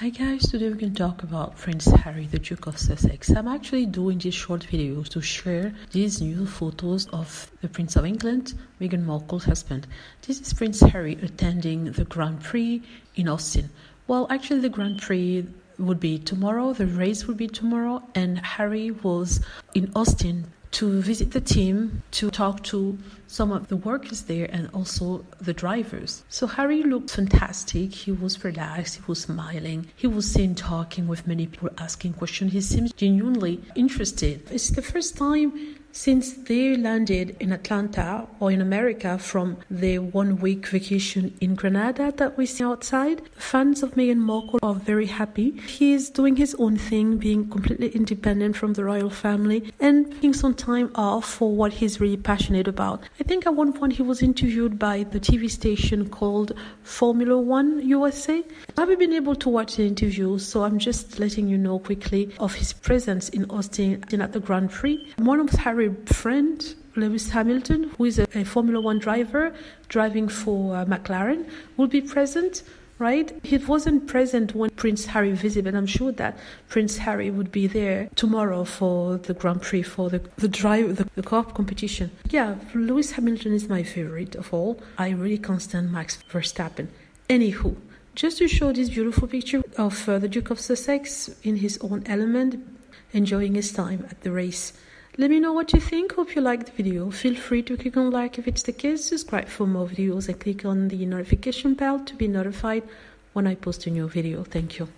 Hi guys, today we're going to talk about Prince Harry, the Duke of Sussex. I'm actually doing this short video to share these new photos of the Prince of England, Meghan Markle's husband. This is Prince Harry attending the Grand Prix in Austin. Well, actually, the Grand Prix would be tomorrow, the race would be tomorrow, and Harry was in Austin to visit the team, to talk to some of the workers there and also the drivers. So Harry looked fantastic. He was relaxed, he was smiling, he was seen talking with many people, asking questions. He seems genuinely interested. It's the first time since they landed in Atlanta or in America from their one week vacation in Granada that we see outside, fans of Meghan Markle are very happy. He is doing his own thing, being completely independent from the royal family and taking some time off for what he's really passionate about. I think at one point he was interviewed by the TV station called Formula One USA. I haven't been able to watch the interview, so I'm just letting you know quickly of his presence in Austin at the Grand Prix. One of Harry friend, Lewis Hamilton, who is a, a Formula One driver driving for uh, McLaren, will be present. Right? He wasn't present when Prince Harry visited, but I'm sure that Prince Harry would be there tomorrow for the Grand Prix for the the drive the, the car competition. Yeah, Lewis Hamilton is my favorite of all. I really can't stand Max Verstappen. Anywho, just to show this beautiful picture of uh, the Duke of Sussex in his own element, enjoying his time at the race. Let me know what you think. Hope you liked the video. Feel free to click on like if it's the case, subscribe for more videos and click on the notification bell to be notified when I post a new video. Thank you.